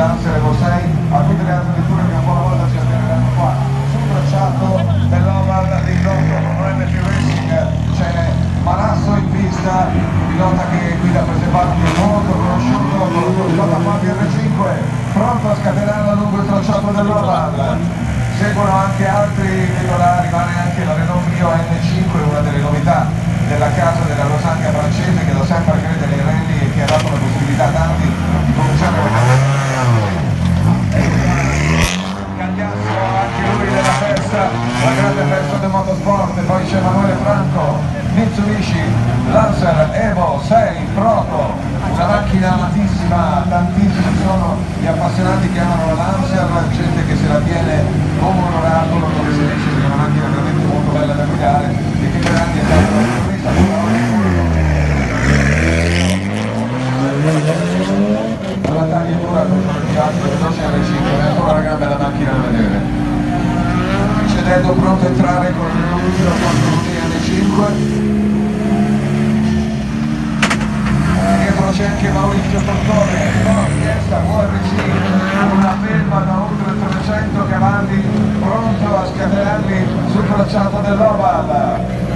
Lancer Evo 6, a tutte le altre vetture che ancora una volta si alterneranno qua. Sul tracciato dell'Oval di Lotto con MP Racing c'è Manasso in pista, pilota che guida queste parti molto conosciuto, con il pilota Fabio R5, pronto a scatenare lungo il tracciato dell'Oval. Seguono anche altri, vedo là arrivare anche la Renault Mio N5, anche lui della festa, la grande festa del motorsport, poi c'è Emanuele Franco, Mitsubishi, Lancer Evo 6 Proto, una macchina amatissima, tantissimi sono gli appassionati che amano la Lancer, gente che se la tiene come un oracolo, come si dice, che è una macchina veramente molto bella da guidare e che per anni è stata una sorpresa. La tagliatura contro il piatto veloce R5 è ancora una gran bella macchina da vedere. Cedendo pronto a entrare con il numero 4 N5. Dietro c'è anche Maurizio Tortone, richiesta URC, una ferma da oltre 300 cavalli, pronto a scatenarli sul tracciato dell'Oval.